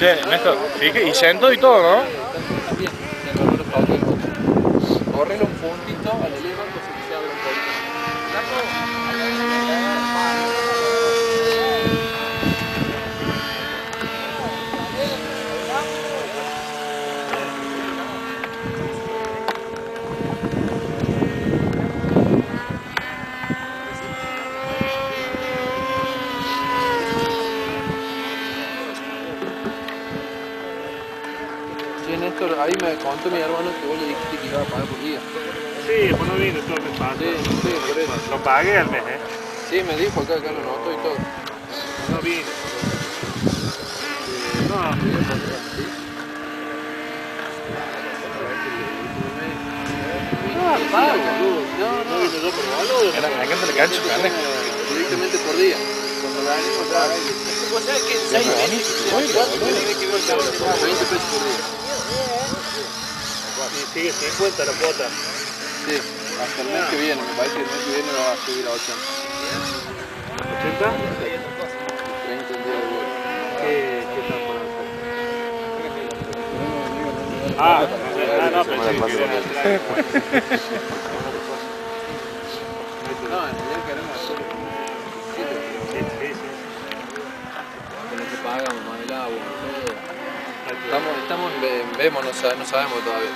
Che, Néstor, y centro y todo, ¿no? También, un puntito, al eleva, Che, Néstor, ahí me contó mi hermano que vos le dijiste que iba a pagar por día. Sí, pues no vino todo el mes pasado. Sí, sí, por eso. Lo pagué al mes, ¿eh? Sí, me dijo acá, acá lo notó y todo. No vino. No, No, pago. No, no no. yo por. Era, le cancho. Directamente por día. Cuando la venís otra vez. O sea que 6 tiene que igual 20 pesos por día. Y sigue 50 la cuota. Sí, hasta el mes que viene, me parece que el mes que viene lo va a subir a 80. ¿80? 30 el día de. ¿Qué, qué están por hacer? Ah, ah, no, pensé que era el traje. No, en realidad queremos hacer Sí, sí, sí. Pagamos, más el agua. Estamos, estamos vemos, no, sabe- no sabemos todavía.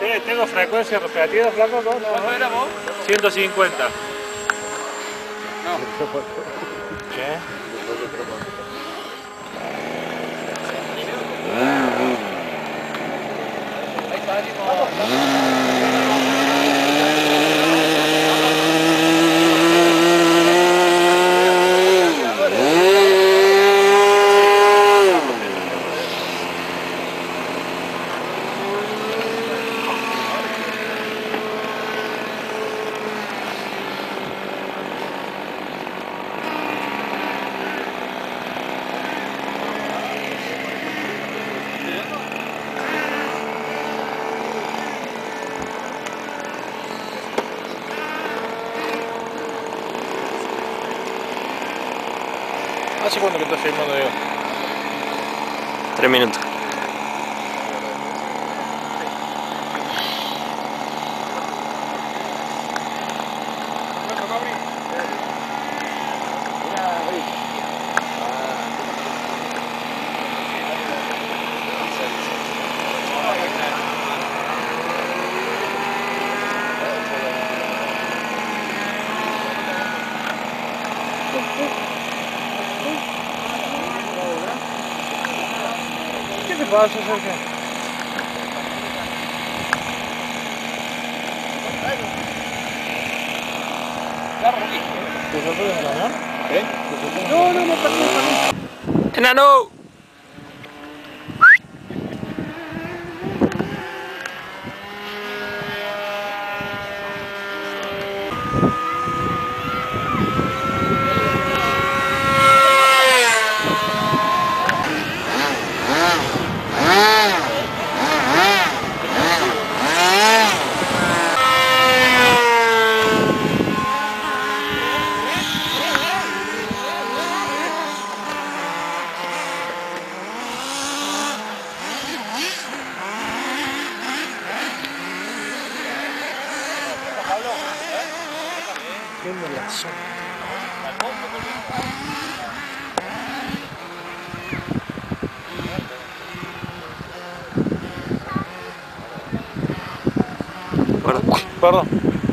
Sí, tengo frecuencia repetitiva, flaco, ¿no? ¿Cuánto era vos? 150. ¿Qué? ¿Hace cuánto que estás filmando yo? Tres minutos. ¿Qué te pasa, Sergio? ¿Te sorprende el camión? ¿Qué? No, no, no, perdón, perdón. ¡Enano! Pagliaccio. Guarda, guarda.